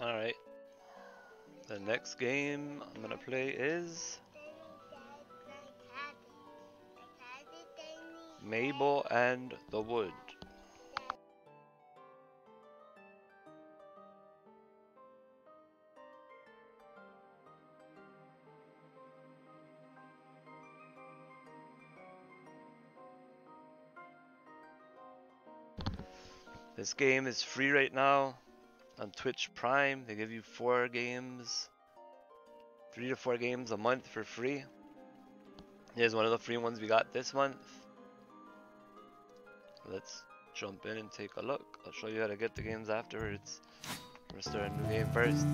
Alright, the next game I'm gonna play is Mable and the Wood. This game is free right now on Twitch Prime. They give you four games, three to four games a month for free. Here's one of the free ones we got this month. Let's jump in and take a look. I'll show you how to get the games afterwards. We're gonna start a new game first.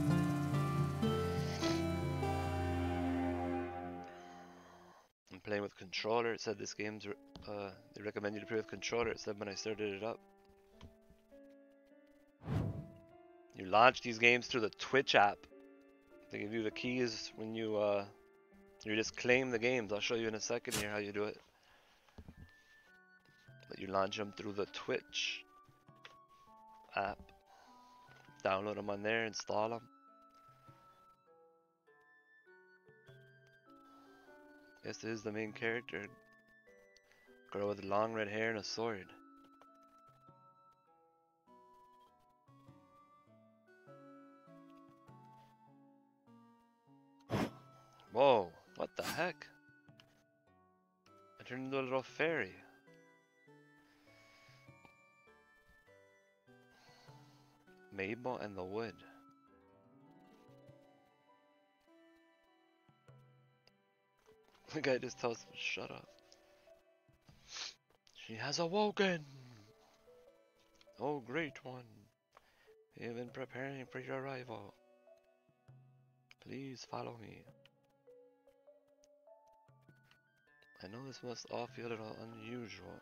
I'm playing with controller. It said this game's, uh, they recommend you to play with controller. It said when I started it up. You launch these games through the Twitch app. They give you the keys when you uh, you just claim the games. I'll show you in a second here how you do it. But you launch them through the Twitch app. Download them on there, install them. This is the main character. Girl with long red hair and a sword. Whoa, what the heck? I turned into a little fairy. Mable and the Wood. The guy just tells him, shut up. She has awoken! Oh, great one. We have been preparing for your arrival. Please follow me. I know this must all feel a little unusual.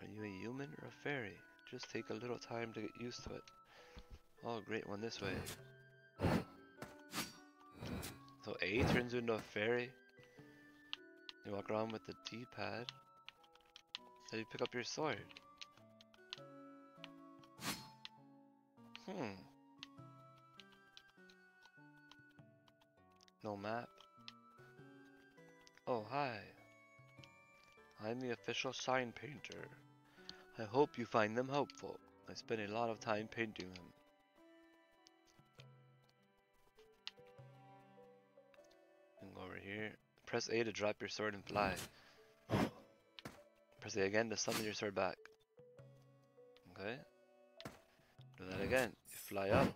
Are you a human or a fairy? Just take a little time to get used to it. Oh, great one this way. So A turns into a fairy. You walk around with the D-pad. Then you pick up your sword. Hmm. No map. Oh, hi. I'm the official sign painter. I hope you find them helpful. I spend a lot of time painting them. And go over here. Press A to drop your sword and fly. Press A again to summon your sword back. Okay. Do that again. You fly up.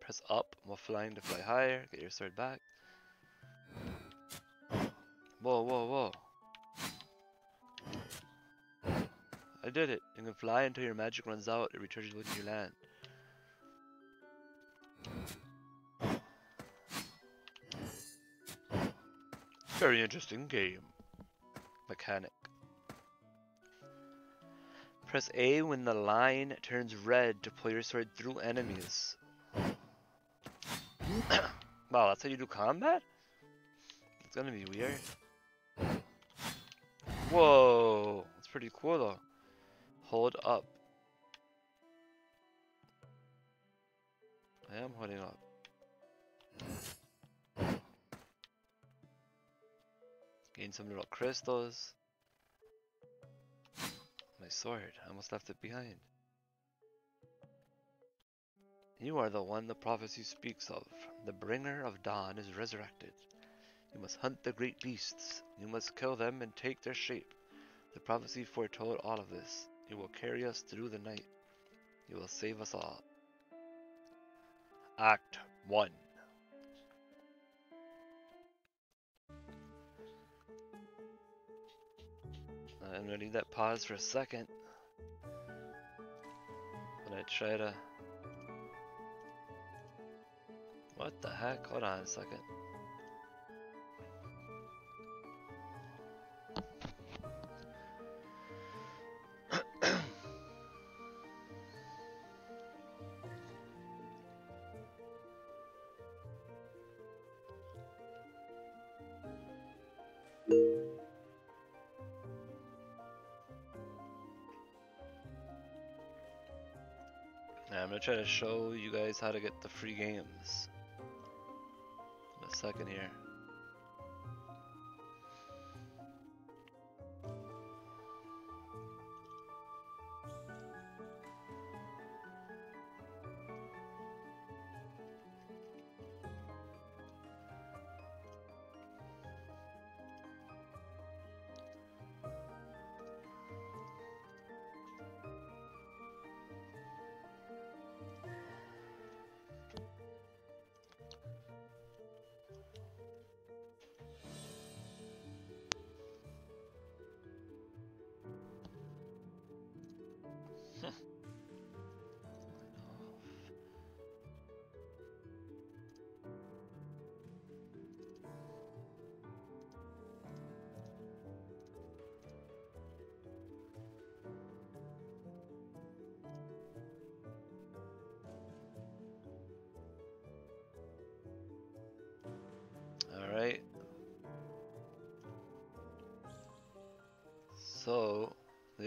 Press up while flying to fly higher. Get your sword back. Whoa, whoa, whoa. I did it. You can fly until your magic runs out. It you when you land. Very interesting game. Mechanic. Press A when the line turns red to pull your sword through enemies. wow, that's how you do combat? It's gonna be weird. Whoa, that's pretty cool though. Hold up. I am holding up. Gain some little crystals. My sword, I almost left it behind. You are the one the prophecy speaks of. The bringer of dawn is resurrected. You must hunt the great beasts. You must kill them and take their shape. The prophecy foretold all of this. You will carry us through the night. You will save us all. Act 1 I'm gonna leave that pause for a second. When I try to... What the heck? Hold on a second. Try to show you guys how to get the free games. In a second here.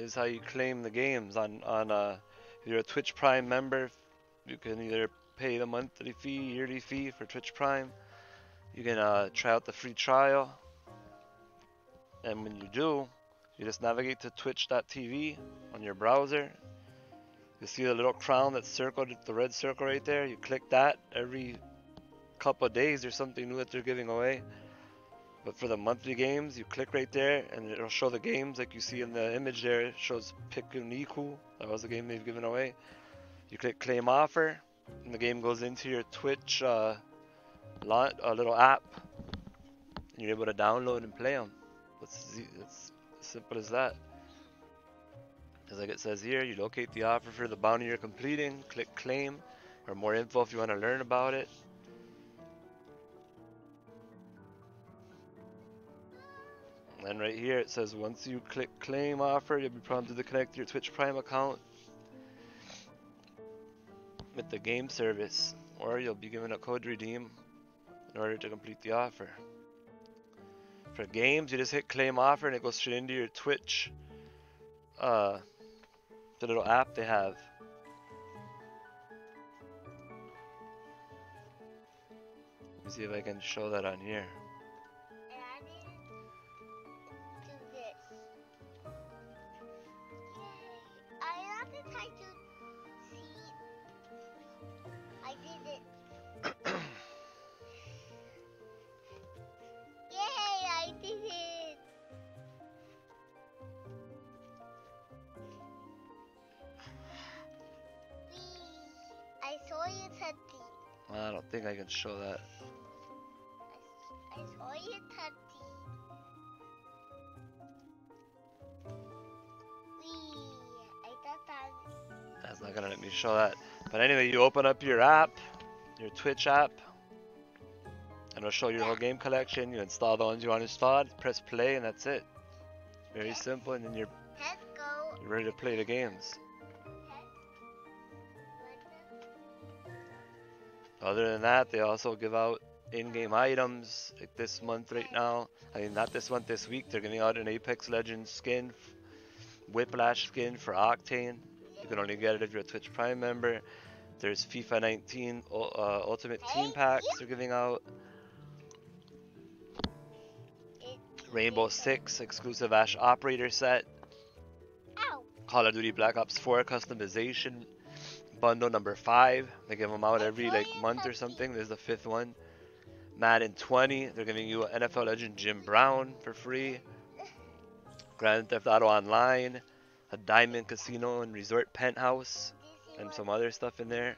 Is how you claim the games on, on uh, if you're a Twitch Prime member, you can either pay the monthly fee, yearly fee for Twitch Prime. You can uh, try out the free trial. And when you do, you just navigate to twitch.tv on your browser. You see the little crown that's circled, the red circle right there. You click that every couple days there's something new that they're giving away. But for the monthly games, you click right there and it'll show the games like you see in the image there. It shows Pikuniku. That was the game they've given away. You click claim offer and the game goes into your Twitch uh, a little app. And you're able to download and play them. It's, it's as simple as that. As like it says here, you locate the offer for the bounty you're completing, click claim, or more info if you want to learn about it. And right here it says once you click claim offer, you'll be prompted to connect your Twitch Prime account with the game service, or you'll be given a code redeem in order to complete the offer. For games, you just hit claim offer and it goes straight into your Twitch, uh, the little app they have. Let me see if I can show that on here. Show that. I, I saw you touching. Wee! I thought that. That's not gonna let me show that. But anyway, you open up your app, your Twitch app, and it'll show your whole game collection. You install the ones you want to install, press play, and that's it. Very simple, and then you're, Let's go. you're ready to play the games. Other than that, they also give out in-game items. Like this month right now, I mean not this month, this week, they're giving out an Apex Legends skin, Whiplash skin for Octane. You can only get it if you're a Twitch Prime member. There's FIFA 19 uh, Ultimate Team packs they're giving out. Rainbow Six exclusive Ash Operator set. Ow! Call of Duty Black Ops 4 customization bundle number 5. They give them out every like month or something. There's the fifth one. Madden 20, they're giving you NFL legend Jim Brown for free. Grand Theft Auto Online, a Diamond Casino and Resort Penthouse, and some other stuff in there.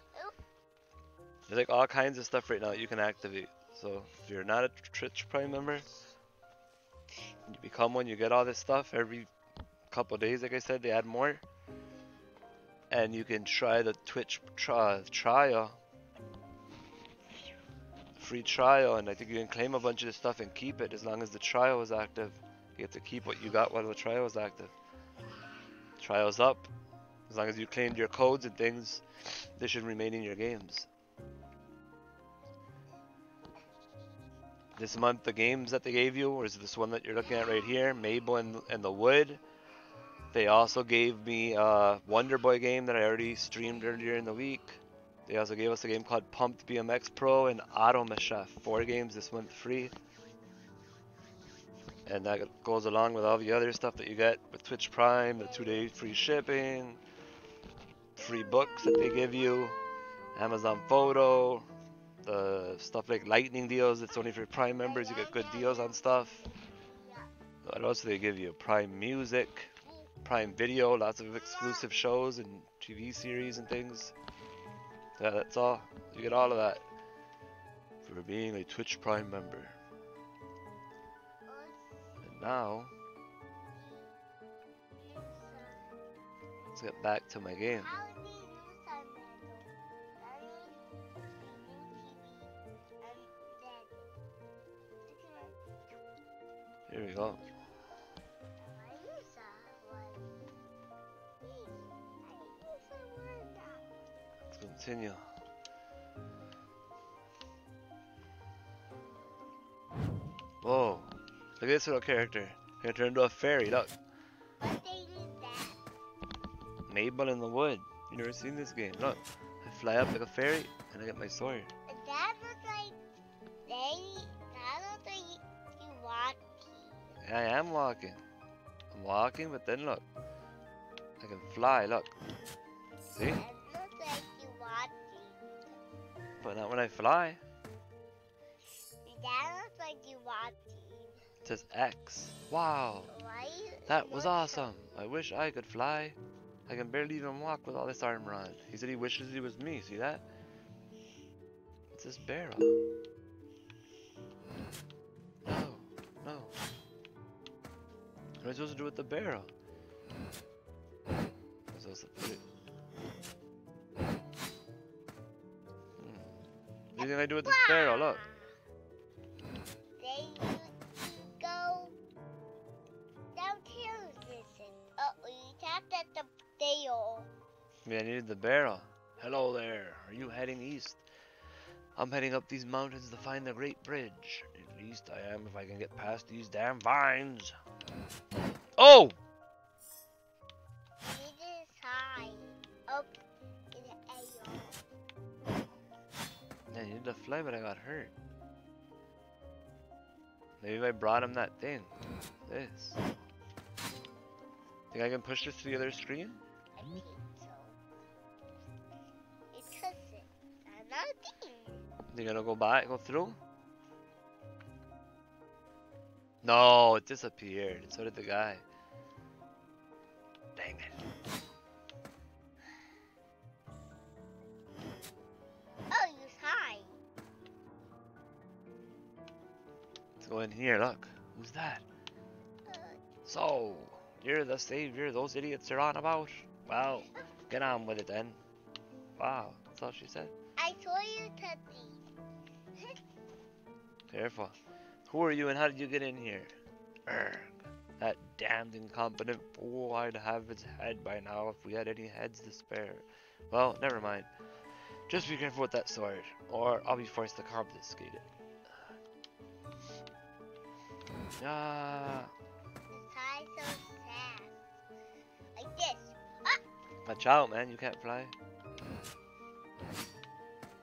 There's like all kinds of stuff right now that you can activate. So if you're not a Twitch Prime member, you become one, you get all this stuff every couple days. Like I said, they add more, and you can try the Twitch tri- trial, free trial, and I think you can claim a bunch of stuff and keep it as long as the trial is active. You get to keep what you got while the trial is active. Trial's up. As long as you claimed your codes and things, they should remain in your games. This month, the games that they gave you or is this one that you're looking at right here, Mable and, and the Wood. They also gave me a Wonder Boy game that I already streamed earlier in the week. They also gave us a game called Pumped BMX Pro and Automachef. Four games this month free. And that goes along with all the other stuff that you get with Twitch Prime, the two day free shipping, free books that they give you, Amazon Photo, the stuff like lightning deals, it's only for Prime members, you get good deals on stuff. What else do they give you? Prime Music, Prime Video, lots of exclusive shows and TV series and things. Yeah, that's all. You get all of that for being a Twitch Prime member. And now, let's get back to my game. Here we go. Continue. Whoa. Look at this little character. Gonna turn into a fairy, look. Mable in the wood. You never seen this game. Look. I fly up like a fairy and I get my sword. That looks like they. That looks like you walking. I am walking. I'm walking, but then look. I can fly, look. See? But not when I fly. That looks like you walking. It says X. Wow. That was awesome. I wish I could fly. I can barely even walk with all this armor on. He said he wishes he was me. See that? It's this barrel. No. No. What am I supposed to do with the barrel? I'm supposed to put it. Do you think I do with this barrel? Look. Then you go downstairs. Listen. Uh oh, you tapped at the tail. Yeah, I needed the barrel. Hello there. Are you heading east? I'm heading up these mountains to find the Great Bridge. At least I am if I can get past these damn vines. Oh! Needed to fly, but I got hurt. Maybe if I brought him that thing. This. Think I can push this to the other screen? I think so. It it. Another thing. Think it'll go by, go through? No, it disappeared. So did the guy. The savior those idiots are on about? Well, get on with it then. Wow, that's all she said. I saw you touching. Careful. Who are you and how did you get in here? Urgh. That damned incompetent fool, I'd have his head by now if we had any heads to spare. Well, never mind. Just be careful with that sword, or I'll be forced to confiscate it. Ah, watch out, man. You can't fly.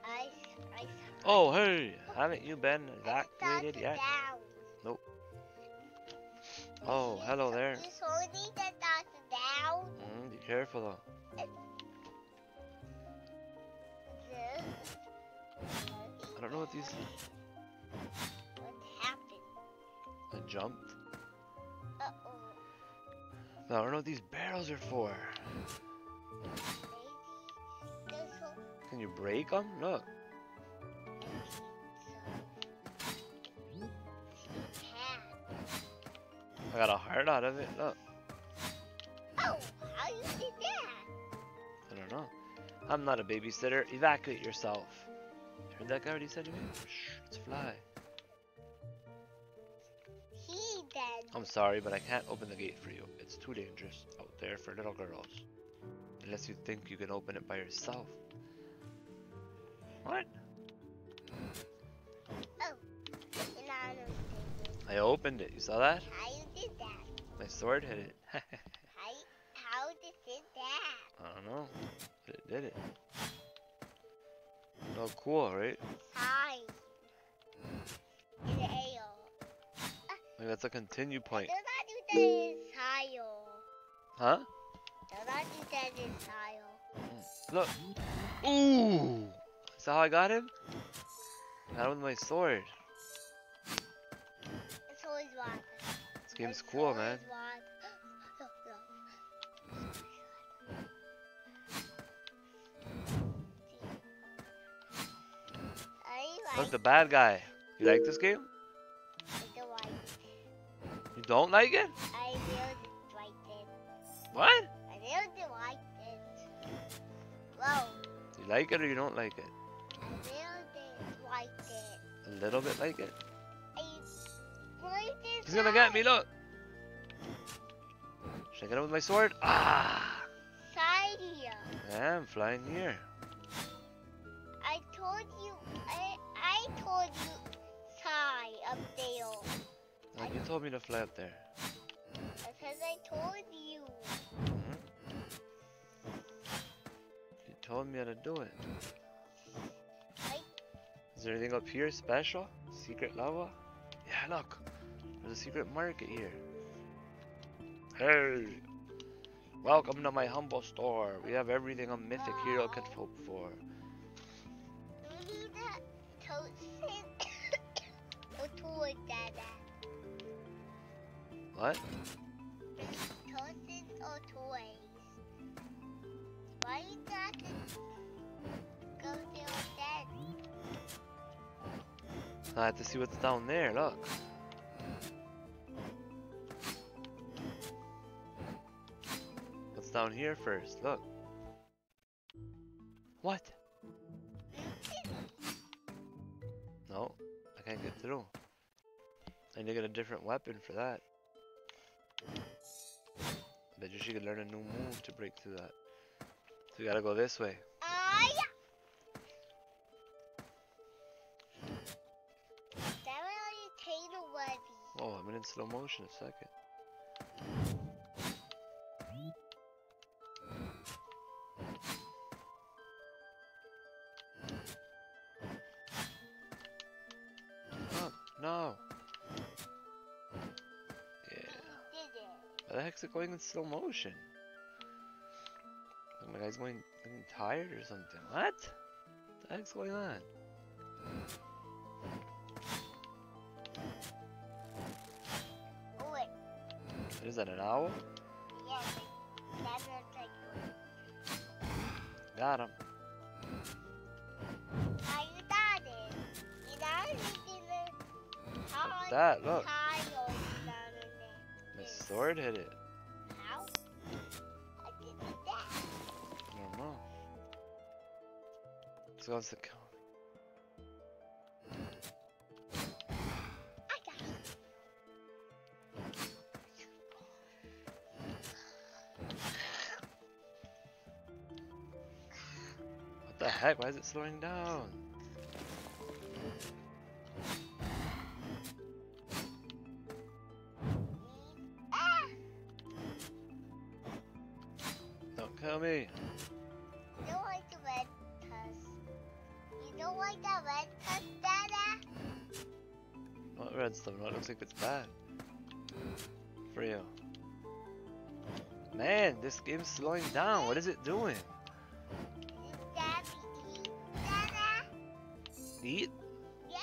I, I, Oh, hey! Haven't you been evacuated yet? down. Oh, hello there. You holding the doctor down. Mm, be careful though. I don't know what these. What happened? I jumped. Uh oh. I don't know what these barrels are for. Maybe this will Can you break them? Look. I got a heart out of it. Look. Oh, how you did that? I don't know. I'm not a babysitter. Evacuate yourself. Heard that guy already said to me? Shh, let's fly. He then. I'm sorry, but I can't open the gate for you. It's too dangerous out there for little girls. Unless you think you can open it by yourself. What? Oh, and I don't think I opened it. You saw that? How you did that? My sword hit it. How, how did it that? I don't know, but it did it. Oh, cool, right? Hi. In the AO. Like that's a continue point. Do that in style. Huh? Do not do that in style. Look. Ooh! Is that how I got him? Got him with my sword. It's always one. This game's cool, man. I Look, like the bad guy. You like this game? the white. You don't like it? I really like it. What? You like it or you don't like it? I really like it. A little bit like it? He's gonna get me, look! Should I get him with my sword? Ah! Side here. Yeah, I'm flying here. I told you. I I told you. Side up there. Like you told me to fly up there. Because I told you. Told me how to do it. Is there anything up here special? Secret lava? Yeah, look. There's a secret market here. Hey! Welcome to my humble store. We have everything a mythic hero could hope for. need a or toy Why you go? I have to see what's down there, look. What's down here first? Look. What? No, I can't get through. I need to get a different weapon for that. Bet you she could learn a new move to break through that. So we gotta go this way. Came already. Oh, I'm in slow motion a second. Oh, no. Yeah. The heck's it going in slow motion? Guy's going, getting tired or something. What? What the heck's going on? Wait. Is that an owl? Yeah, but that Got him. how you done it. You done it in the how That, look. How you done it. My sword hit it. Let's go to the. I got it. What the heck? Why is it slowing down? What? No, it looks like it's bad. For you. Man, this game's slowing down. What is it doing? Eat, Dada? Eat? Yes.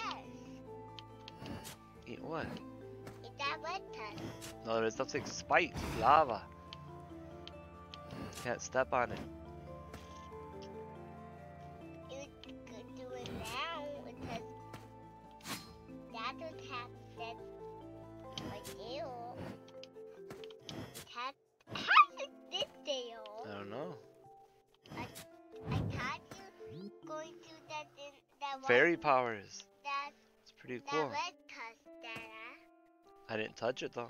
Eat that tusk? No, there's like spikes, lava. Can't step on it. Powers. that It's pretty that cool. red tusk, Dada. I didn't touch it though.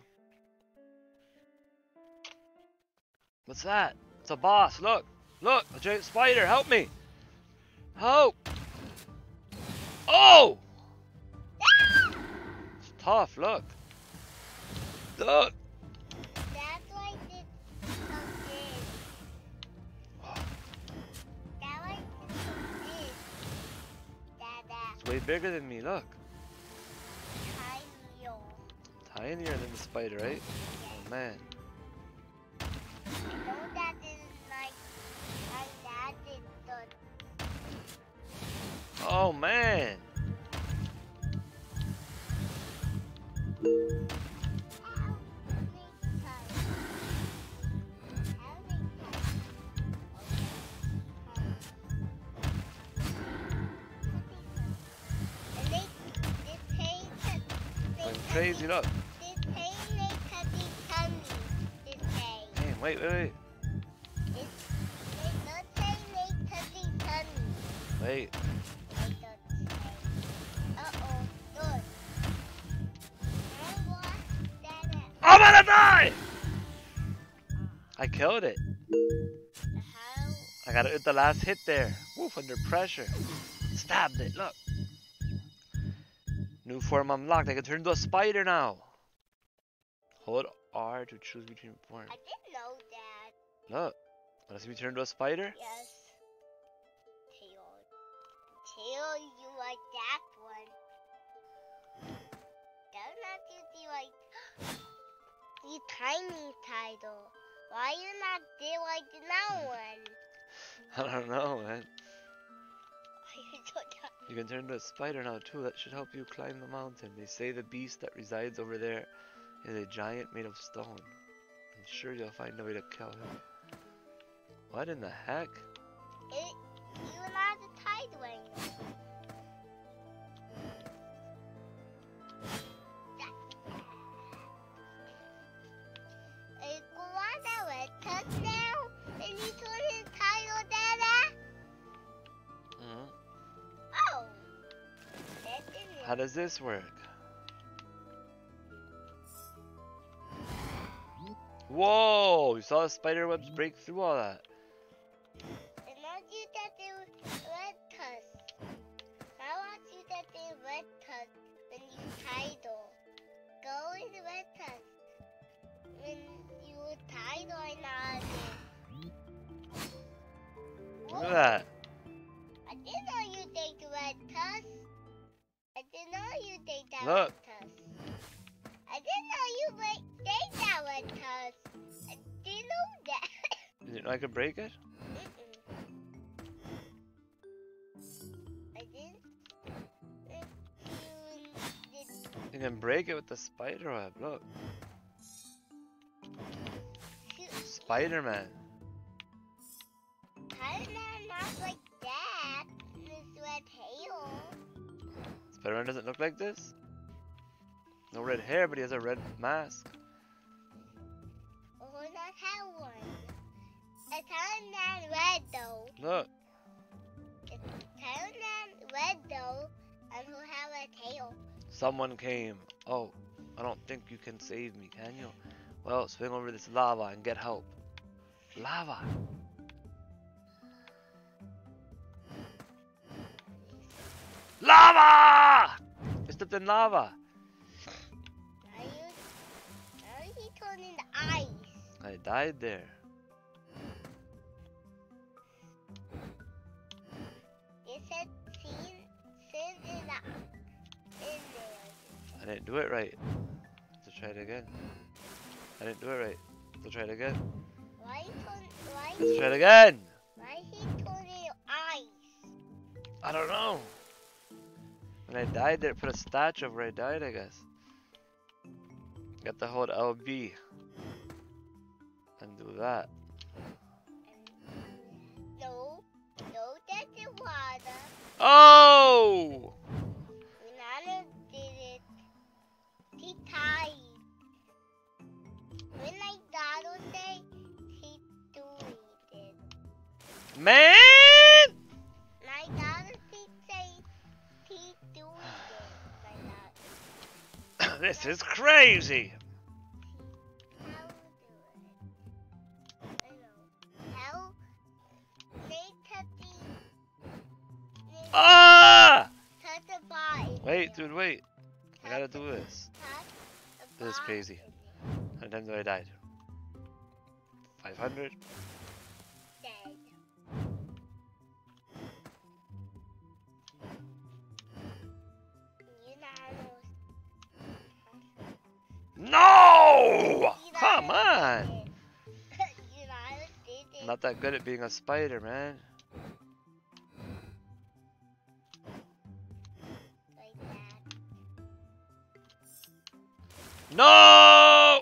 What's that? It's a boss. Look. Look. A giant spider. Help me. Help. Oh! Ah! It's tough. Look. Look. Way bigger than me, look. Tiny. Tinier than the spider, right? Oh man. No, that is like, oh, and that is the man! Going crazy, look. Damn, wait, wait, wait. Wait. Uh-oh, good. And what? That, I'm gonna die! I killed it. how? I got it with the last hit there. Woof, under pressure. Stabbed it, look. New form unlocked. I can turn into a spider now. Hold R to choose between forms. I didn't know that. Look. Wanna see me turn into a spider? Yes. Tail. Tail, you like that one. Does not you like the tiny title? Why you not there like now one? I don't know, man. Why you so? You can turn into a spider now too. That should help you climb the mountain. They say the beast that resides over there is a giant made of stone. I'm sure you'll find a way to kill him. What in the heck? It, you not the tide wing. It How does this work? Whoa! You saw the spider webs break through all that. And you that they red tusk. I want you that they red tusk when you title. Go in red tusk. When you title and all. Look at that. Didn't know you take that Look. red tusk. I didn't know you would take that red tusk. I didn't know that. Did you know I could break it? I didn't. You can break it with the spider web. Look. shoot. Spider Man. Spider-Man not like Spider Man doesn't look like this? No red hair, but he has a red mask. Oh, not have one. It's Spider-Man red though. Look. It's Spider-Man red though, and who have a tail. Someone came. Oh, I don't think you can save me, can you? Well, swing over this lava and get help. Lava! Lava! I stepped in lava. Now you, now he turned into ice. I died there. It said in the, in there. I didn't do it right. Let's try it again. I didn't do it right. Let's try it again. Why turn, why Let's try it again. why he turned into ice? I don't know. When I died there, put a statue of where I died, I guess. Got to hold LB. And do that. No, no, that's the water. Oh! Did it. He tied. When I got say he it. Man! This is crazy. How do it? I know. How they touch the Ah! touch the body. Wait, dude, wait. I gotta do this. This is crazy. How many times have I died? 500? Not that good at being a spider, man. like. No!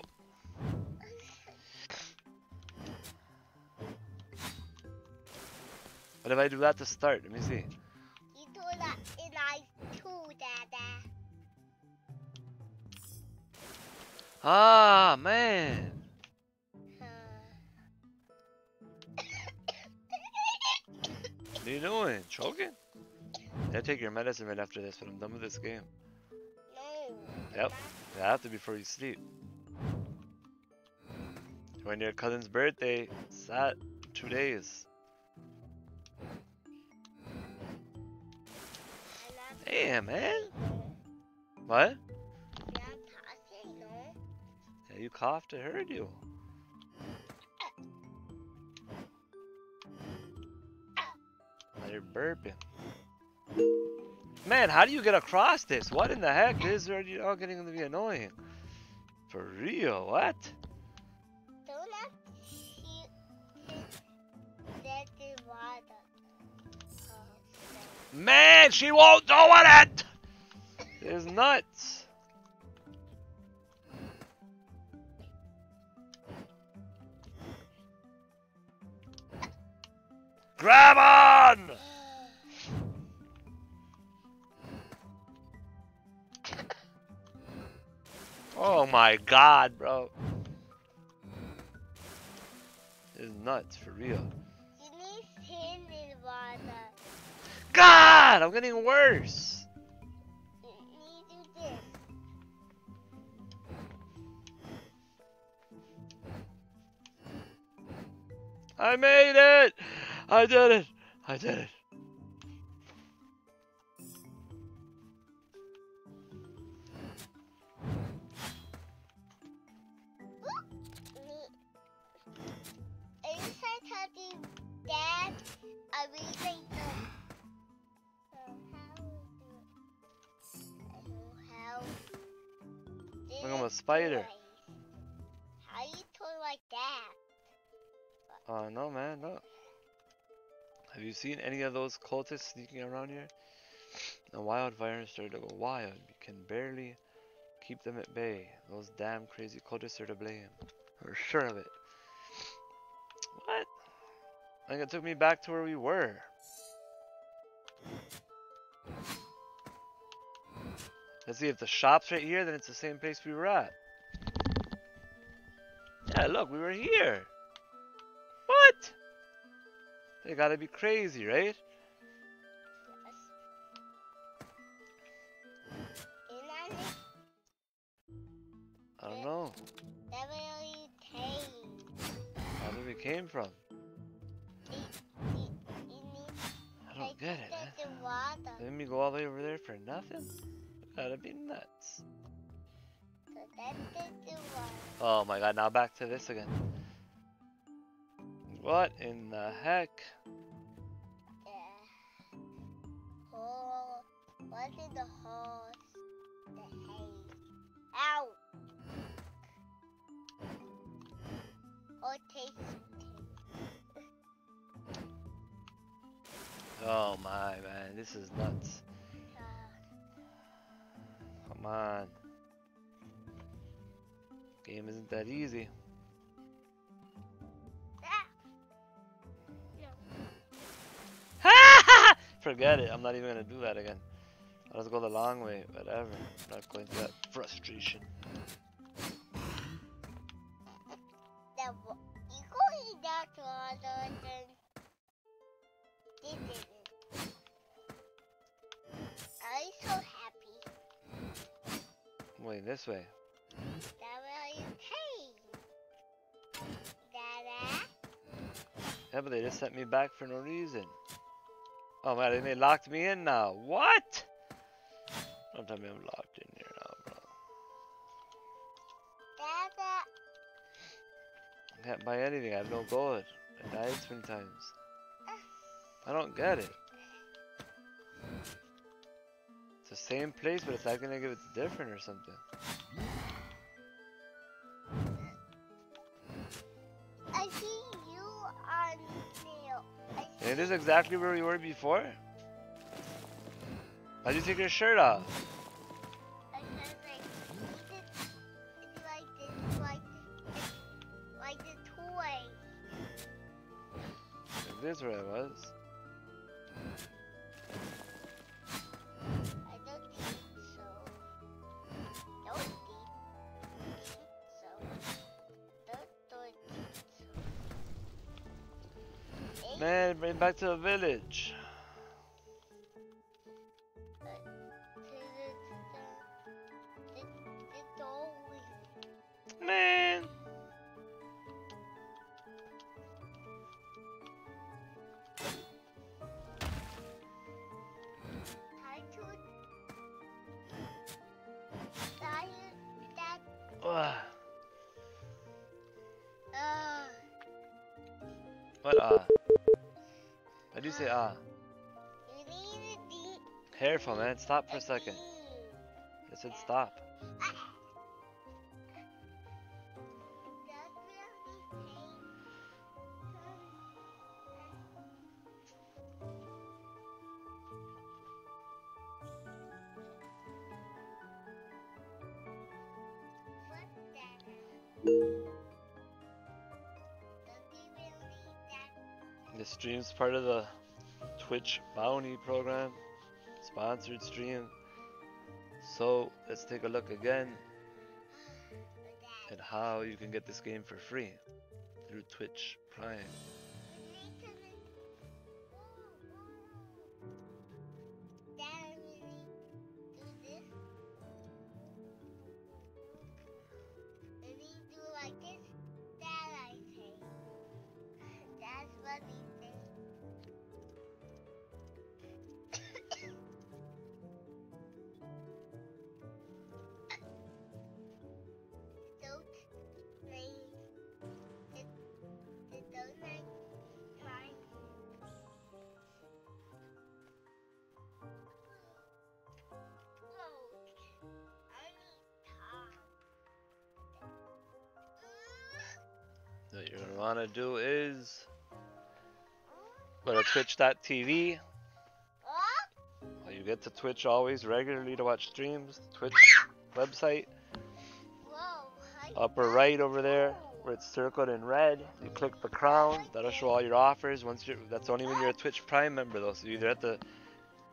What if I do that to start? Let me see. You do that I too, Dada. Ah, man. Are you doing? Choking? Yeah, take your medicine right after this, but I'm done with this game. no. Yep. You have to before you sleep. When your cousin's birthday, that two days. Damn, man. What? no. I'm talking, no. Yeah, you coughed, I heard you. You're burping. Man, how do you get across this? What in the heck? This is already all getting to be annoying. For real, what? Do not shoot that the water. So. Uh, Man, she won't do it! It's nuts. Grab on! Oh my god, bro. It's nuts, for real. God, I'm getting worse. This. I made it! I did it! I did it. Spider. How you toy like that? Oh no, man, no. Have you seen any of those cultists sneaking around here? The wildfire started to go wild. You can barely keep them at bay. Those damn crazy cultists are to blame. We're sure of it. What? I think it took me back to where we were. Let's see if the shop's right here, then it's the same place we were at. Yeah, look, we were here. What? They gotta be crazy, right? I don't know. really did we came from? I don't get it. Let me go all the way over there for nothing? Gotta be nuts. Oh my god, now back to this again. What in the heck? Oh. Oh my man, this is nuts. Come on. Game isn't that easy. Forget it, I'm not even gonna do that again. I'll just go the long way, whatever. I'm not going through that frustration. I'm so happy Wait, this way. Yeah, but they just sent me back for no reason. Oh man, they locked me in now. What? Don't tell me I'm locked in here now, bro. I can't buy anything. I have no gold. I died so many times. I don't get it. It's the same place, but it's acting like if it's different or something. Ain't this exactly where we were before? Why'd you take your shirt off? Because like we did, it's this, like this, like the toy. This is where I was. Man, bring back to the village. Man. Uh, What ah? Why'd you say ah? you need to be Careful, man. Stop for a second. I said stop. Stream's part of the Twitch bounty program, sponsored stream. So let's take a look again at how you can get this game for free through Twitch Prime. Gonna wanna do is go to twitch.tv. You get to Twitch always regularly to watch streams. Twitch website, upper right over there where it's circled in red. You click the crown. That'll show all your offers. Once you're that's only when you're a Twitch Prime member though. So you either have to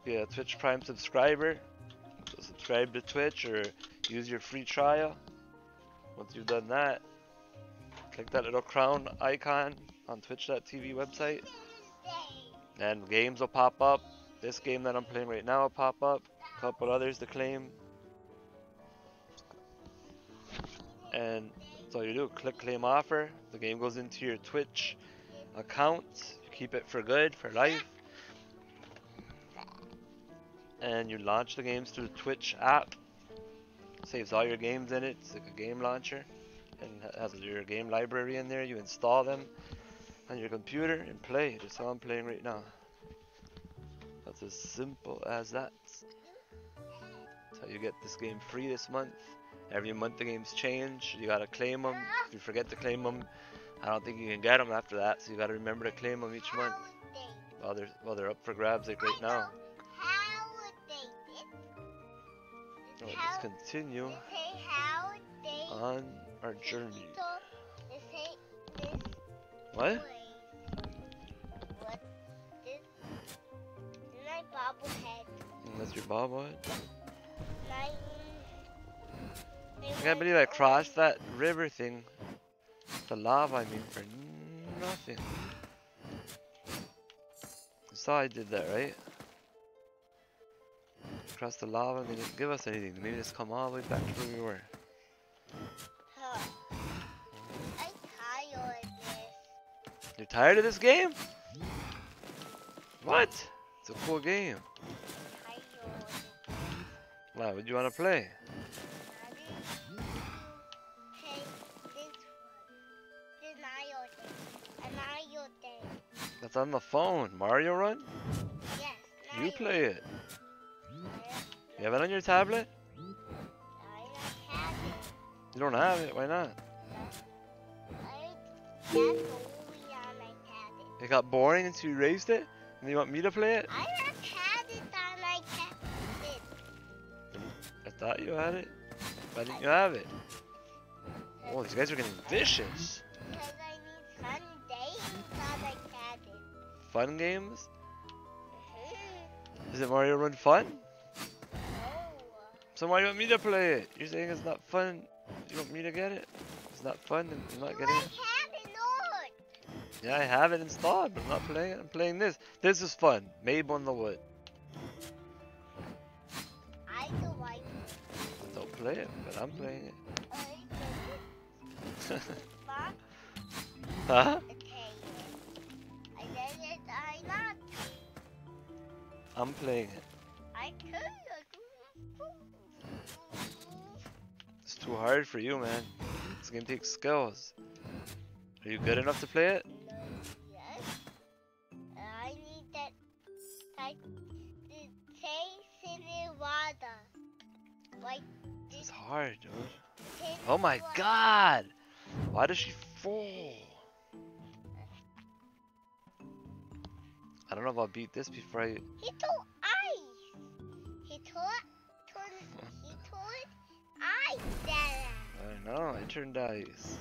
be a Twitch Prime subscriber, so subscribe to Twitch, or use your free trial. Once you've done that, click that little crown icon on Twitch.tv website, and games will pop up. This game that I'm playing right now will pop up. A couple others to claim. And that's all you do. Click claim offer. The game goes into your Twitch account. You keep it for good, for life. And you launch the games through the Twitch app. Saves all your games in it. It's like a game launcher. And has your game library in there. You install them on your computer and play. That's how I'm playing right now. That's as simple as that. That's how you get this game free this month. Every month the games change. You gotta claim them. If you forget to claim them, I don't think you can get them after that. So you gotta remember to claim them each month while they're while they're up for grabs like right now. How would they Oh, let's continue They how they on our journey. They say this What? way. What this? My bobblehead. That's your bobblehead. My. I can't believe I crossed that river thing. The lava, I mean, for nothing. You saw I did that, right? Crossed the lava and they didn't give us anything. They made us come all the way back to where we were. You're tired of this game? What? It's a cool game. Why would you want to play? That's on the phone. Mario Run? Yes. You play it. You have it on your tablet? You don't have it. Why not? It got boring and so you raised it? And you want me to play it? I have had it on my cabinet. I thought you had it. Why didn't you have it? Oh, these guys are getting vicious. Because I need fun days on my cabinet. Fun games? Mhm. Is it Mario Run fun? Oh. So why do you want me to play it? You're saying it's not fun. You want me to get it? It's not fun and I'm not getting it. Yeah, I have it installed, but I'm not playing it. I'm playing this. This is fun. Mable on the wood. I don't like it. Don't play it, but I'm playing it. Oh, Mom, huh? I said it, I not. I'm playing it. I. It's too hard for you, man. This game takes skills. Are you good enough to play it? Yes. I need that. I the taste in the water. Like It's hard, dude. Oh my water. god! Why does she fall? I don't know if I'll beat this before I. He told ice. He told. told he told ice. Dada. I know, I turned ice.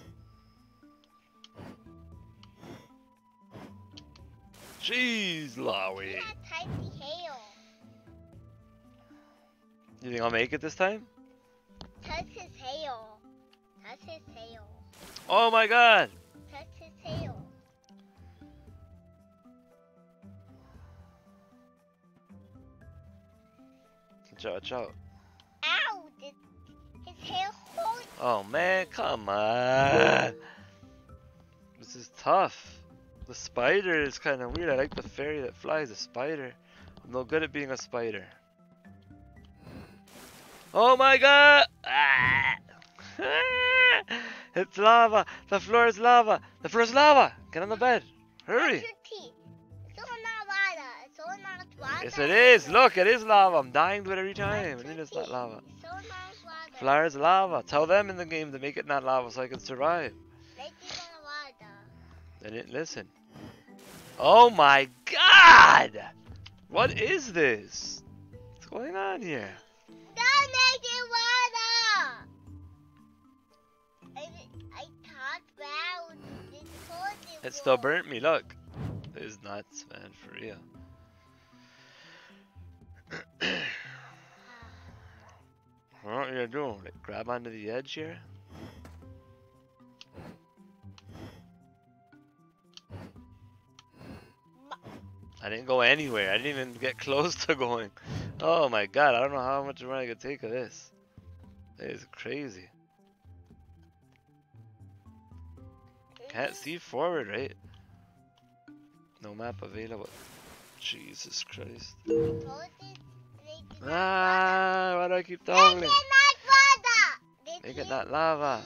Jeez, Lowy. had tiny hair. You think I'll make it this time? Touch his hair. Touch his hair. Oh my god! Touch his hair. Watch out, watch out. Ow! Did his hair hurt? Oh man, come on! This is tough. The spider is kind of weird. I like the fairy that flies. The spider. I'm no good at being a spider. Oh my god! Ah! it's lava! The floor is lava! The floor is lava! Get on the bed! Hurry! It's not water. It's all not water. Yes, it is! Look, it is lava! I'm dying to it every time. And it's not lava. It's all not water. Flower is lava. Tell them in the game to make it not lava so I can survive. Make it not water. They didn't listen. Oh my god! What is this? What's going on here? Don't make it water. I, I thought about it. It still burnt me, look. Is nuts, man, for real. what are you doing? Like grab onto the edge here? I didn't go anywhere. I didn't even get close to going. Oh my god, I don't know how much more I could take of this. That is crazy. Can't see forward, right? No map available. Jesus Christ. It. Ah, why do I keep tumbling? it Make it not lava.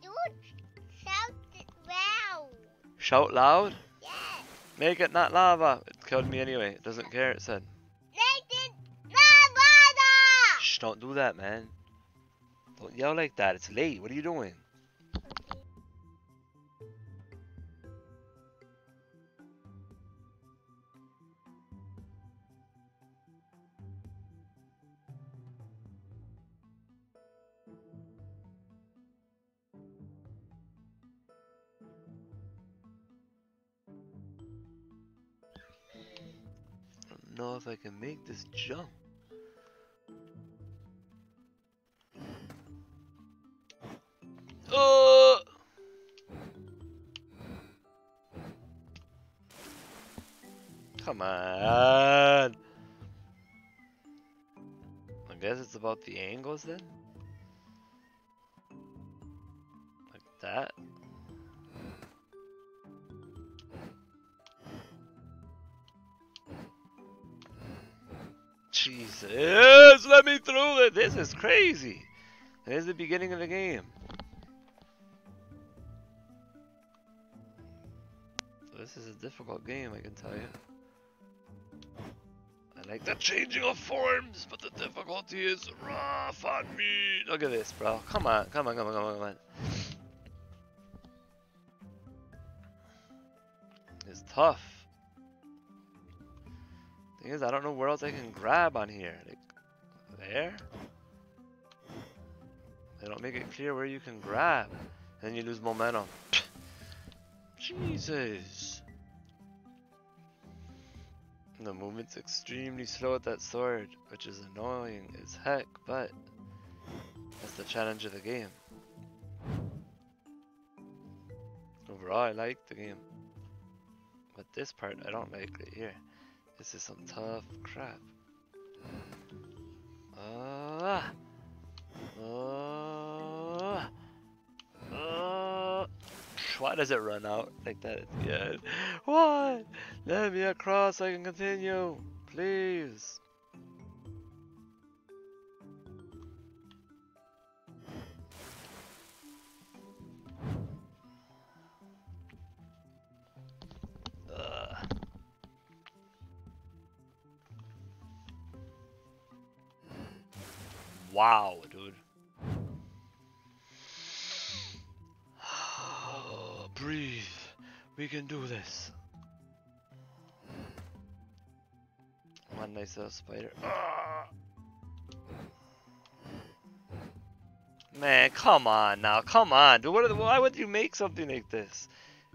Dude, shout loud. Shout loud. Make it not lava. It killed me anyway. It doesn't care, it said. Make it not water. Shh, don't do that, man. Don't yell like that. It's late. What are you doing? If I can make this jump. Oh! Come on. I guess it's about the angles then. Like that. Jesus, let me through it. This is crazy. There's the beginning of the game. This is a difficult game, I can tell you. I like the changing of forms, but the difficulty is rough on me. Look at this, bro. Come on, come on, come on, come on, come on. It's tough. Thing is, I don't know where else I can grab on here. Like, there? They don't make it clear where you can grab. Then you lose momentum. Jesus. The movement's extremely slow with that sword, which is annoying as heck, but that's the challenge of the game. Overall, I like the game. But this part, I don't like right here. This is some tough crap. Ah! Uh, uh, why does it run out like that end? What? Let me across I can continue. Please. Wow, dude. Breathe. We can do this. One nice little spider. Ah. Man, come on now, come on, dude. What the, why would you make something like this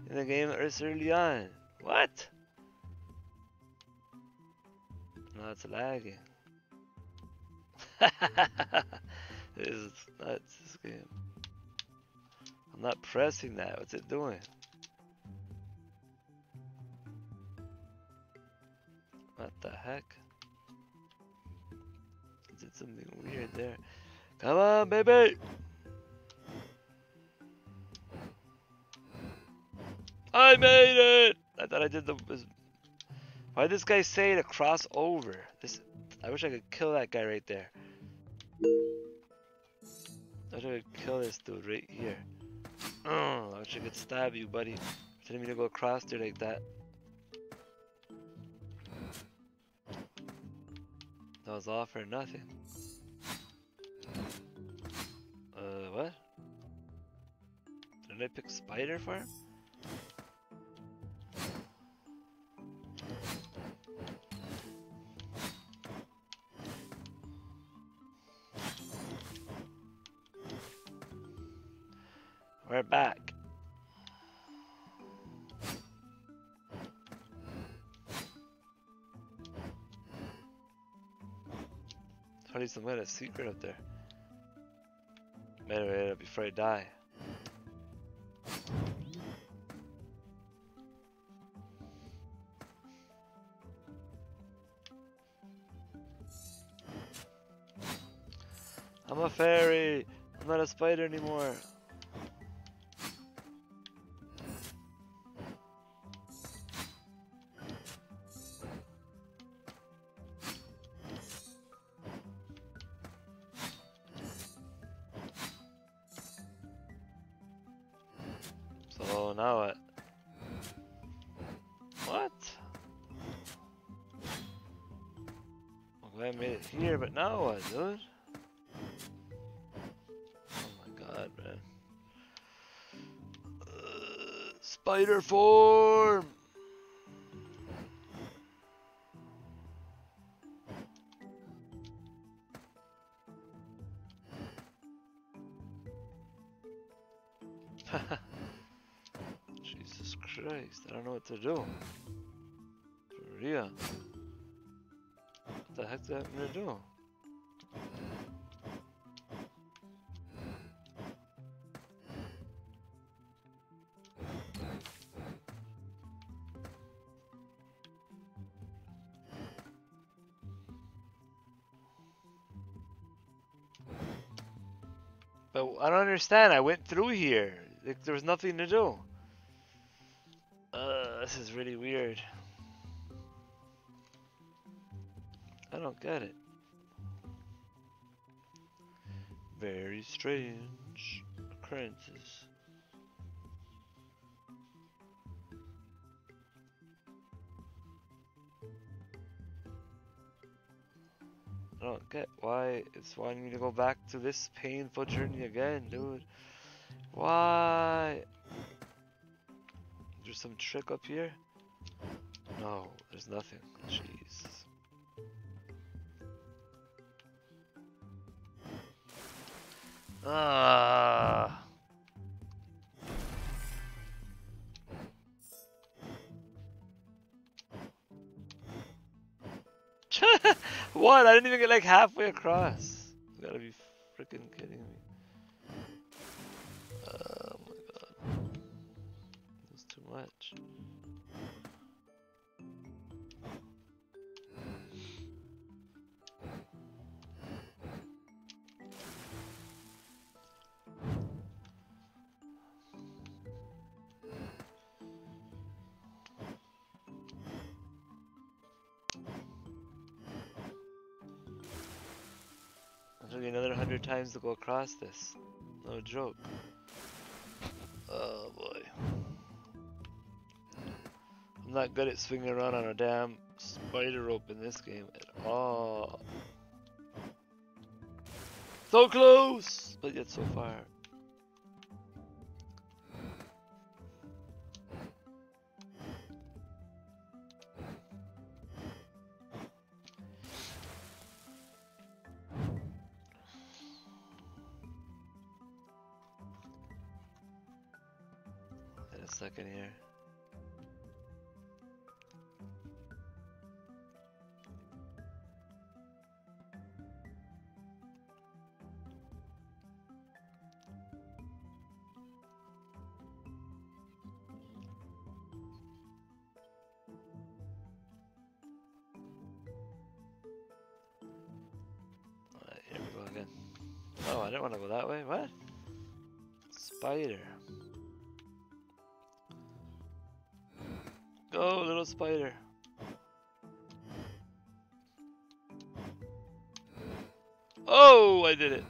in the game this early on? What? No, it's lagging. this is nuts, this game. I'm not pressing that. What's it doing? What the heck? Did something weird there. Come on, baby! I made it! I thought I did the... Why did this guy say to cross over? This, I wish I could kill that guy right there. I wish I could kill this dude right here. Oh, I wish I could stab you, buddy. Telling me to go across there like that. That was all for nothing. Uh, what? Did I pick spider for him? We're back. Probably some kind of secret up there. Better it before I die. I'm a fairy. I'm not a spider anymore. So now what? What? Okay, I made it here, but now what, dude? Oh my god, man. Uh, spider form! To do. For real. What the heck do I have to do? But I don't understand. I went through here. Like, there was nothing to do. This is really weird. I don't get it. Very strange occurrences. I don't get why it's wanting me to go back to this painful journey again, dude. Why? There's some trick up here? No, there's nothing. Jeez. Ah. what? I didn't even get like halfway across. You gotta be freaking kidding me. Much. It took me another hundred times to go across this. No joke. Not good at swinging around on a damn spider rope in this game at all. So close, but yet so far. That way. What? Spider. Go, little spider. Oh, I did it.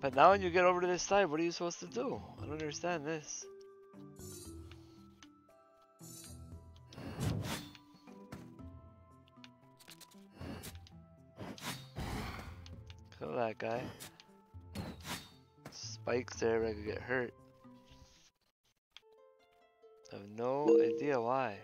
But now when you get over to this side, what are you supposed to do? I don't understand this. Kill that guy. Spikes there, I could get hurt. I have no idea why.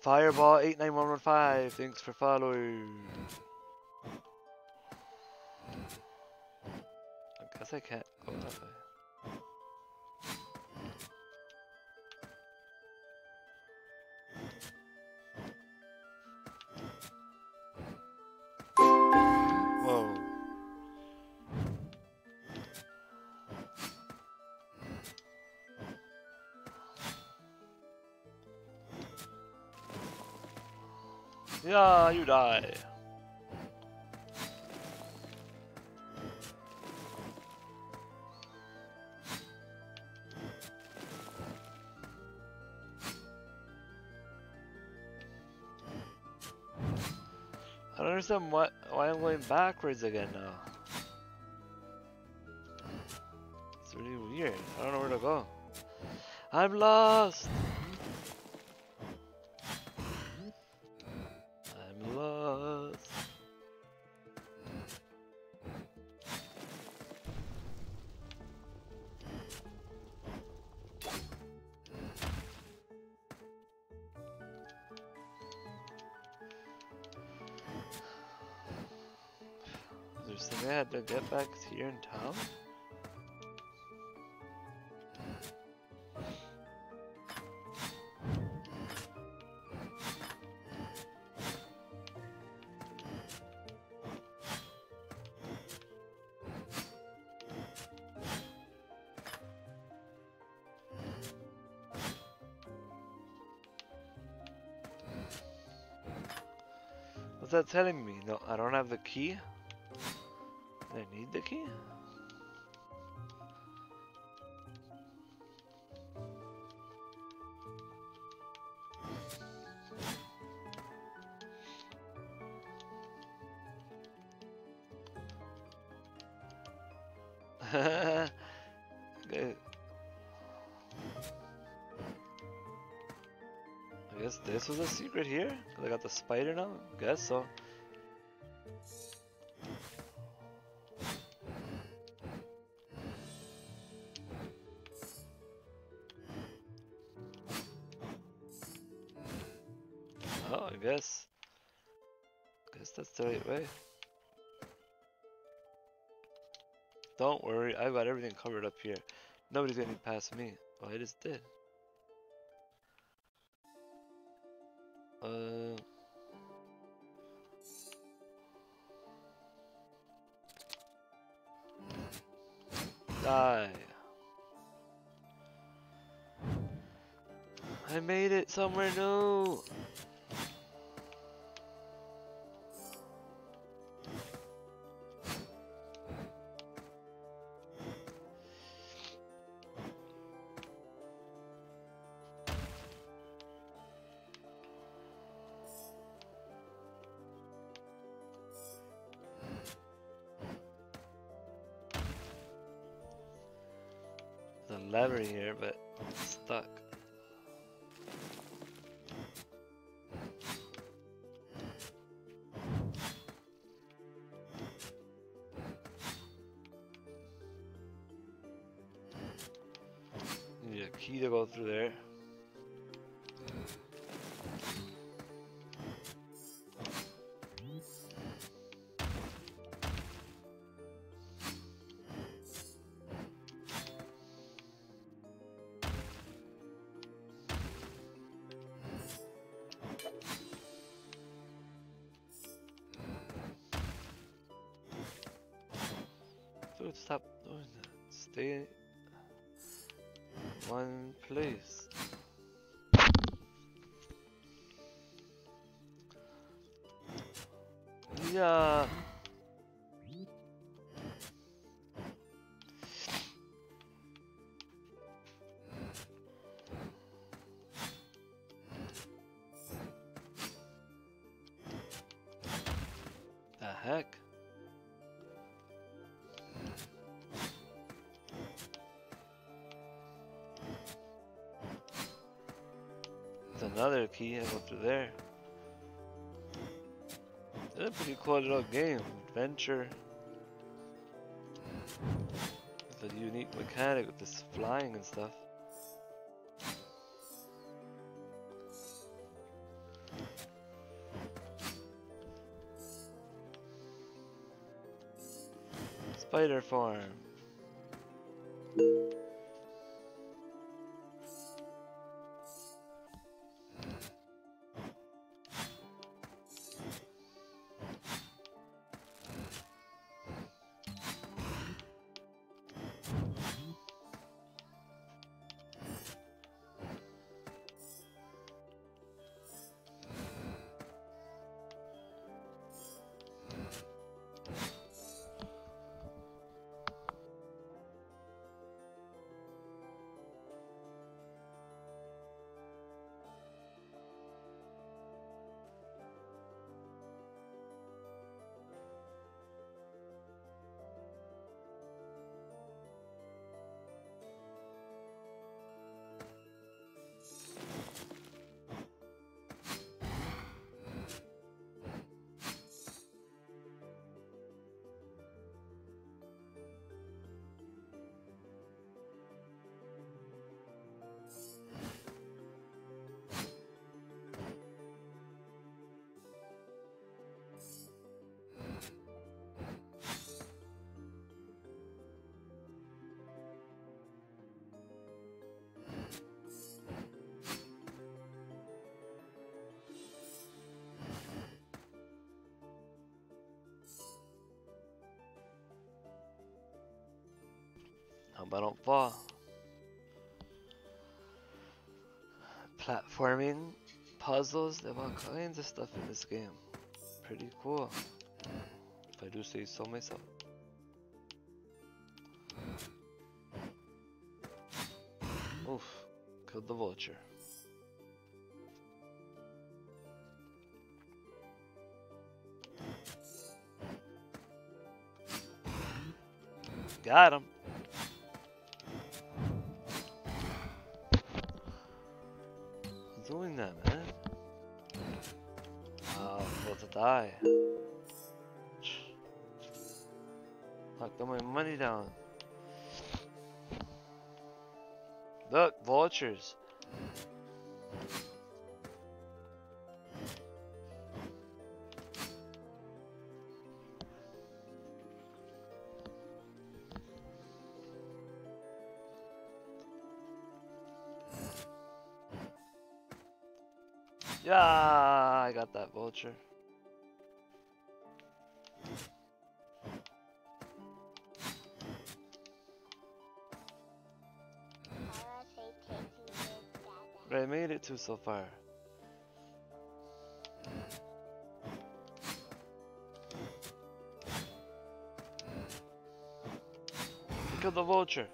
Fireball 89115, thanks for following. I guess I can't go that way. Die. I don't understand what why I'm going backwards again now. It's really weird. I don't know where to go. I'm lost. Town? What's that telling me? No, I don't have the key. I need the key? I guess this was a secret here? 'Cause I got the spider now? Guess so. The right way. Don't worry, I've got everything covered up here. Nobody's gonna getting past me. Oh, I just did. Uh. Die. I made it somewhere new. Lever here, but it's stuck. To go through there. Stop doing that. Stay one place. Yeah. Another key, go through there. It's a pretty cool little game. Adventure. With a unique mechanic with this flying and stuff. Spider farm. I don't fall. Platforming, puzzles, there are all kinds of stuff in this game. Pretty cool. If I do say so myself. Oof, killed the vulture. Got him. vultures. Yeah, I got that vulture. So far. Kill the vulture.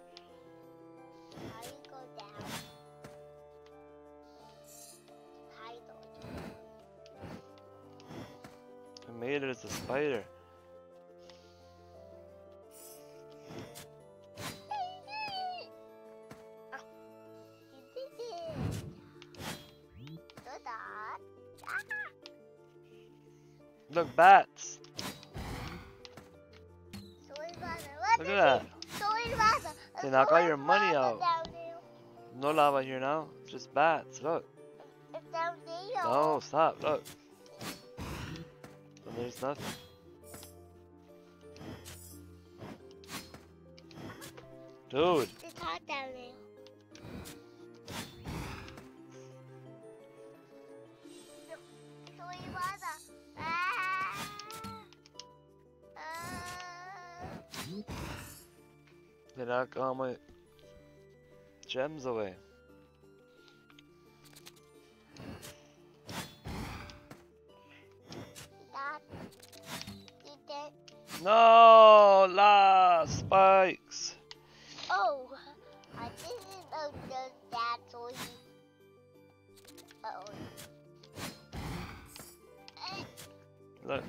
I made it as a spider. Bats. Look. It's down there. No, stop. Look. And there's nothing. Dude. It's hot down there. Ah. Ah. They knock all my gems away. No, la spikes. Oh, I didn't know that you. Uh oh. Look.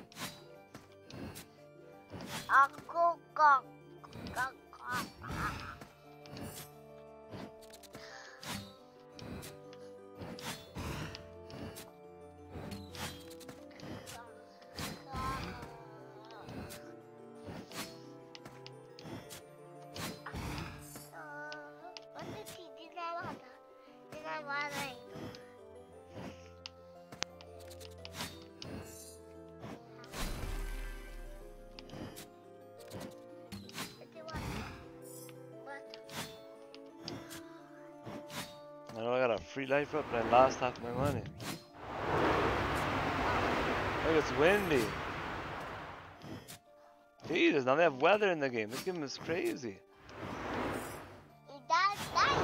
Uncle. Gong free life up, but I lost half my money. Look, it's windy. Jesus, now they have weather in the game. This game is crazy. That's nice.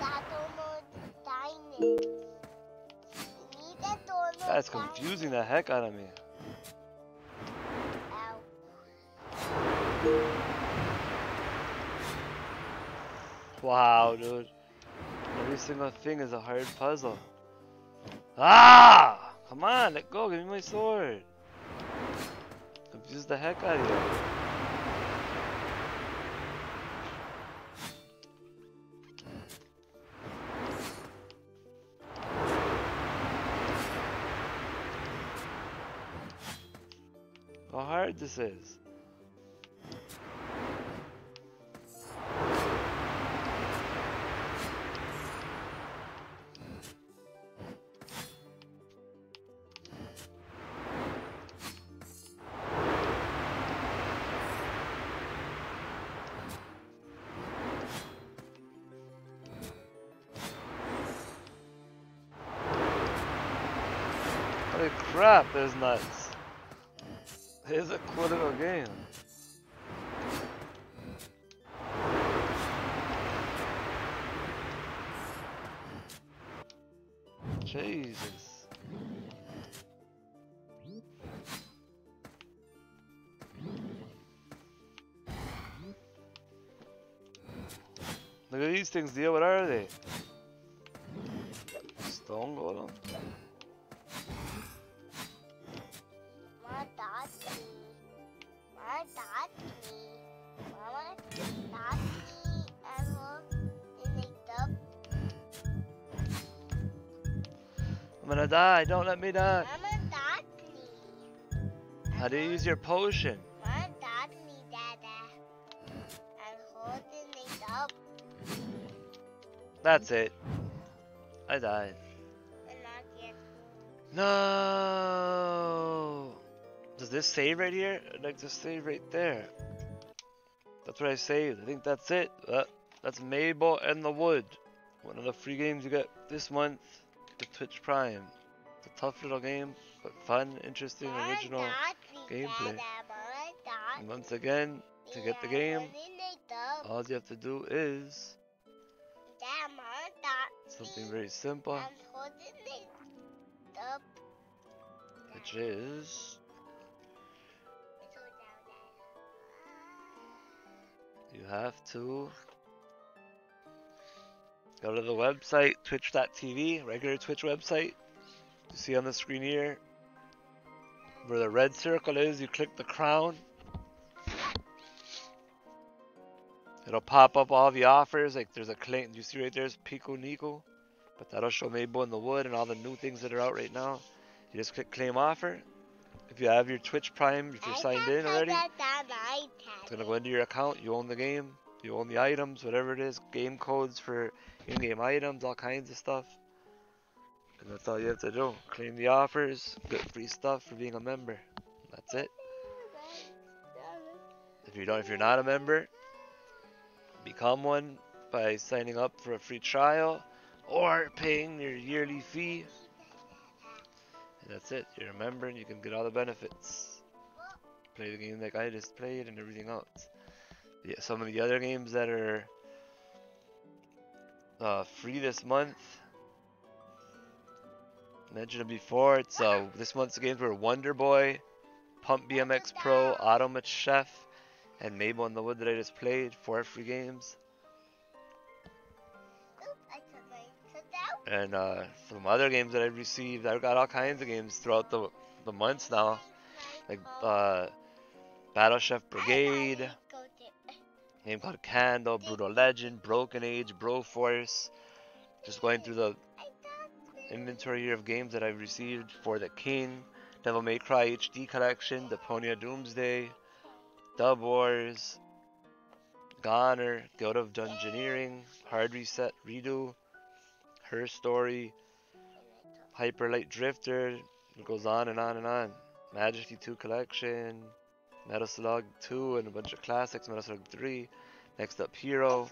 That almost diamond. Need that almost That's diamond. confusing the heck out of me. Wow, dude. Every single thing is a hard puzzle. Ah! Come on, let go. Give me my sword. Confuse the heck out of you. How hard this is. There's nuts. It's a critical game. Jesus. Look at these things, deal. What are they? I'm gonna die. Don't let me die. How do you use your potion? My daddy, dada. And holding it up. That's it. I died. And not yet. No. Does this save right here? Like to save right there. That's what I saved. I think that's it. Uh, that's Mable and the wood. One of the free games you get this month is Twitch Prime. It's a tough little game, but fun, interesting, original. gameplay. And once again, to get the game, all you have to do is something very simple, which is you have to go to the website twitch.tv, regular Twitch website. You see on the screen here where the red circle is, you click the crown. It'll pop up all the offers, like there's a claim, you see right there's Pico Nico, but that'll show Mable in the Wood and all the new things that are out right now. You just click claim offer. If you have your Twitch Prime, if you're signed in already, it's gonna go into your account. You own the game, you own the items, whatever it is, game codes for in-game items, all kinds of stuff. And that's all you have to do. Claim the offers, get free stuff for being a member. That's it. If you don't, if you're not a member, become one by signing up for a free trial or paying your yearly fee. That's it. You're a member and you can get all the benefits. Play the game like I just played and everything else. Yeah, some of the other games that are uh, free this month. Mentioned it before. It's uh, this month's games were Wonder Boy, Pump BMX Pro, Automachef, and Mable in the Wood that I just played. Four free games. And uh, some other games that I've received, I've got all kinds of games throughout the the months now, like uh, Battle Chef Brigade, game called Candle, Brutal Legend, Broken Age, Broforce. Just going through the inventory here of games that I've received for the King, Devil May Cry HD Collection, The Deponia Doomsday, Dub Wars, Goner, Guild of Dungeoneering, Hard Reset Redux, Her Story, Hyper Light Drifter, it goes on and on and on. Majesty 2 Collection, Metal Slug 2 and a bunch of classics, Metal Slug 3. Next up Hero.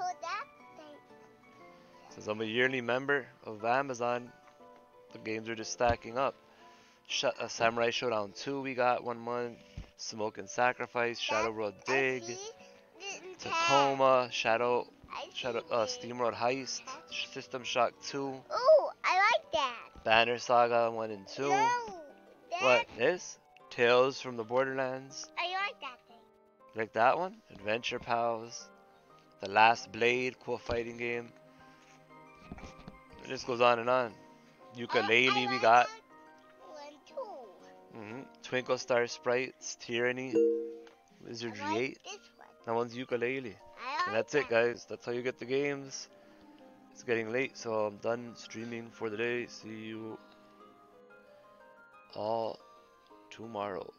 Since I'm a yearly member of Amazon, the games are just stacking up. Sh uh, Samurai Shodown 2 we got one month. Smoke and Sacrifice, Shadow World Dig, Tacoma, Shadow, Shadow, uh, SteamWorld Heist, System Shock 2. Oh, I like that. Banner Saga 1 and 2. No, What? This? Tales from the Borderlands. I like that thing. Like that one? Adventure Pals. The Last Blade, cool fighting game. It just goes on and on. Yooka-Laylee we got. One, two. hmm Twinkle Star Sprites, Tyranny, Wizardry like 8. This one. That one's Yooka-Laylee. And that's it, guys. That's how you get the games. It's getting late, so I'm done streaming for the day. See you all tomorrow.